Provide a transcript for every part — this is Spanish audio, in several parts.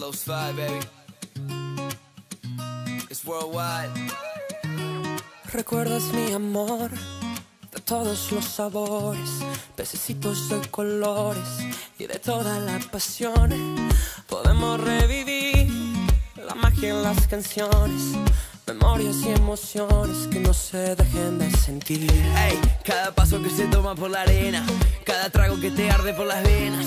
Flows 5, baby. It's worldwide. Recuerdas mi amor de todos los sabores, pececitos de colores y de toda la pasión. Podemos revivir la magia en las canciones, memorias y emociones que no se dejen de sentir. Ey, cada paso que se toma por la arena, cada trago que te arde por las venas,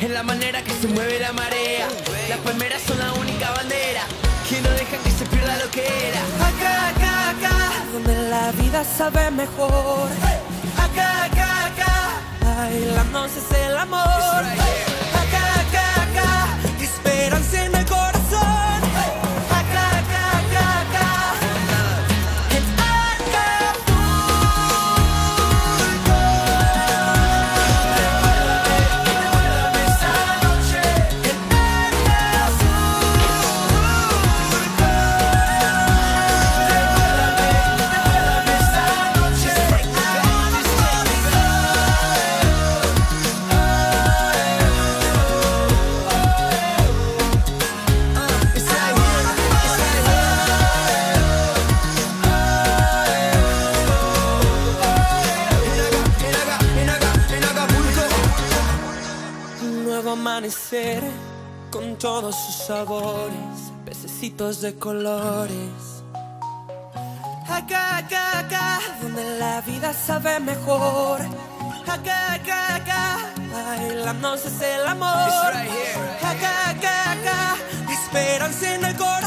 es la manera que se mueve la marea. Las palmeras son la única bandera que no dejan que se pierda lo que era. Acá, acá, acá, donde la vida sabe mejor. Acá, acá, acá, bailándonos es el amor. Amanecer con todos sus sabores, pececitos de colores. Acá, acá, acá, donde la vida sabe mejor. Acá, acá, acá, bailándonos es el amor. It's right here. Acá, acá, acá, esperanza en el corazón.